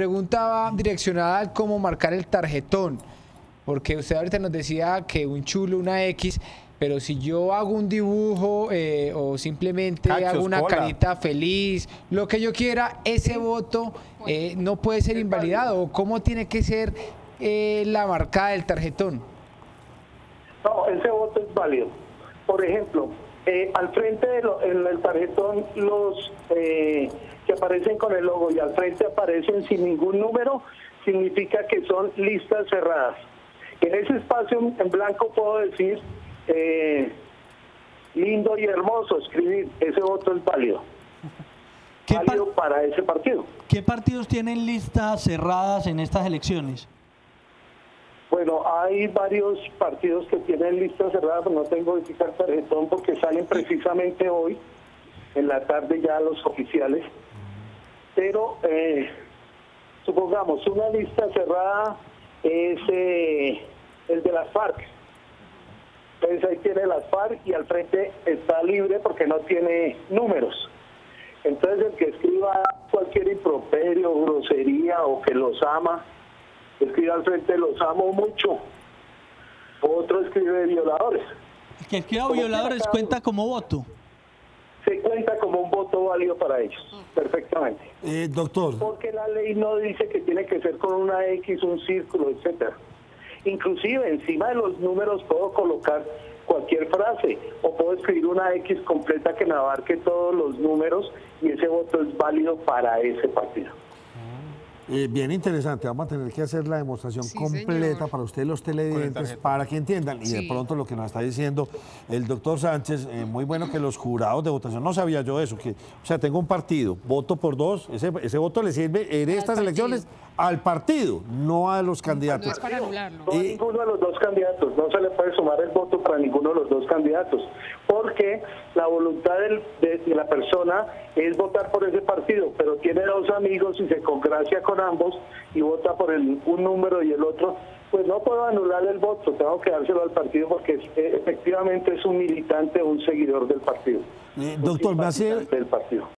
pregunta direccionada al cómo marcar el tarjetón, porque usted ahorita nos decía que un chulo, una X, pero si yo hago un dibujo eh, o simplemente Cachos, hago una cola. carita feliz, lo que yo quiera, ese voto eh, no puede ser invalidado. ¿O ¿Cómo tiene que ser eh, la marcada del tarjetón? No, ese voto es válido. Por ejemplo, eh, al frente de lo- en el tarjetón los eh, aparecen con el logo y al frente aparecen sin ningún número, significa que son listas cerradas. En ese espacio en blanco puedo decir eh, lindo y hermoso, escribir, ese voto es válido. ¿Qué, Válido para ese partido. qué partidos tienen listas cerradas en estas elecciones? Bueno, hay varios partidos que tienen listas cerradas, pero no tengo que quitar tarjetón porque salen precisamente hoy, en la tarde ya los oficiales. Pero eh, supongamos, una lista cerrada es eh, el de las FARC. Entonces ahí tiene las FARC y al frente está libre porque no tiene números. Entonces el que escriba cualquier improperio, grosería o que los ama, escribe al frente los amo mucho. Otro escribe violadores. El que escriba ¿Cómo violadores cuenta como voto. Se cuenta como un voto válido para ellos, perfectamente. Eh, doctor, Porque la ley no dice que tiene que ser con una X, un círculo, etcétera. Inclusive encima de los números puedo colocar cualquier frase o puedo escribir una X completa que me abarque todos los números y ese voto es válido para ese partido. Eh, bien interesante. Vamos a tener que hacer la demostración Sí, completa señor. para ustedes los televidentes, para que entiendan. Y de pronto lo que nos está diciendo el doctor Sánchez, eh, muy bueno que los jurados de votación, no sabía yo eso, que, o sea, tengo un partido, voto por dos, ese, ese voto le sirve en Al estas partido. elecciones al partido, no a los No candidatos. es para anularlo. No a ninguno de los dos candidatos, no se le puede sumar el voto para ninguno de los dos candidatos, porque la voluntad del- de, de la persona es votar por ese partido, pero tiene dos amigos y se congracia con ambos y vota por el, un número y el otro, pues no puedo anular el voto, tengo que dárselo al partido porque es- eh, efectivamente es un militante o un seguidor del partido. Eh, doctor, me hace, simpatizante del partido.